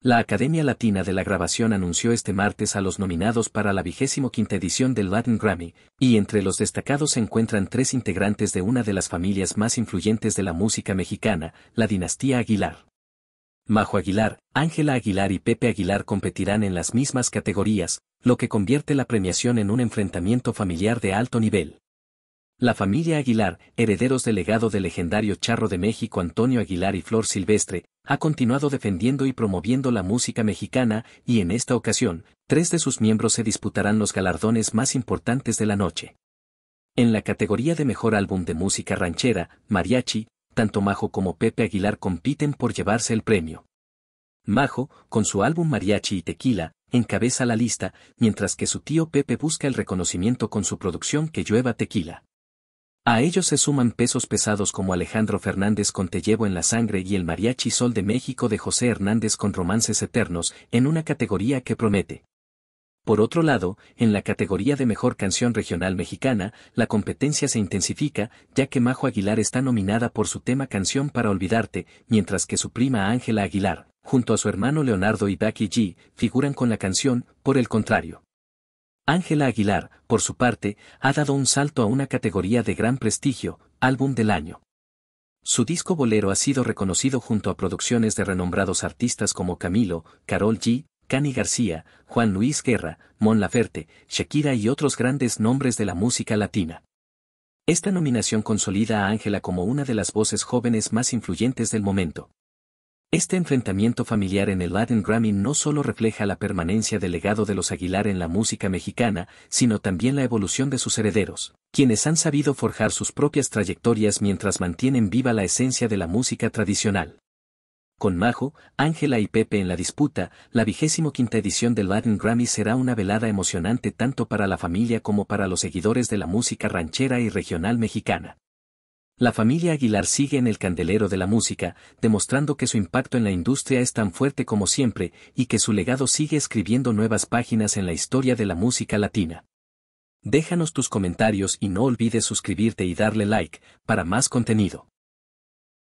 La Academia Latina de la Grabación anunció este martes a los nominados para la vigésimo quinta edición del Latin Grammy, y entre los destacados se encuentran tres integrantes de una de las familias más influyentes de la música mexicana, la dinastía Aguilar. Majo Aguilar, Ángela Aguilar y Pepe Aguilar competirán en las mismas categorías, lo que convierte la premiación en un enfrentamiento familiar de alto nivel. La familia Aguilar, herederos del legado del legendario charro de México Antonio Aguilar y Flor Silvestre, ha continuado defendiendo y promoviendo la música mexicana y en esta ocasión, tres de sus miembros se disputarán los galardones más importantes de la noche. En la categoría de mejor álbum de música ranchera, mariachi, tanto Majo como Pepe Aguilar compiten por llevarse el premio. Majo, con su álbum Mariachi y Tequila, encabeza la lista, mientras que su tío Pepe busca el reconocimiento con su producción Que llueva tequila. A ellos se suman pesos pesados como Alejandro Fernández con Te llevo en la sangre y el Mariachi Sol de México de José Hernández con Romances Eternos, en una categoría que promete. Por otro lado, en la categoría de Mejor Canción Regional Mexicana, la competencia se intensifica, ya que Majo Aguilar está nominada por su tema Canción para Olvidarte, mientras que su prima Ángela Aguilar, junto a su hermano Leonardo y Becky G, figuran con la canción Por el contrario. Ángela Aguilar, por su parte, ha dado un salto a una categoría de gran prestigio, álbum del año. Su disco bolero ha sido reconocido junto a producciones de renombrados artistas como Camilo, Carol G., Cani García, Juan Luis Guerra, Mon Laferte, Shakira y otros grandes nombres de la música latina. Esta nominación consolida a Ángela como una de las voces jóvenes más influyentes del momento. Este enfrentamiento familiar en el Latin Grammy no solo refleja la permanencia del legado de los Aguilar en la música mexicana, sino también la evolución de sus herederos, quienes han sabido forjar sus propias trayectorias mientras mantienen viva la esencia de la música tradicional. Con Majo, Ángela y Pepe en la disputa, la vigésimo quinta edición del Latin Grammy será una velada emocionante tanto para la familia como para los seguidores de la música ranchera y regional mexicana. La familia Aguilar sigue en el candelero de la música, demostrando que su impacto en la industria es tan fuerte como siempre y que su legado sigue escribiendo nuevas páginas en la historia de la música latina. Déjanos tus comentarios y no olvides suscribirte y darle like para más contenido.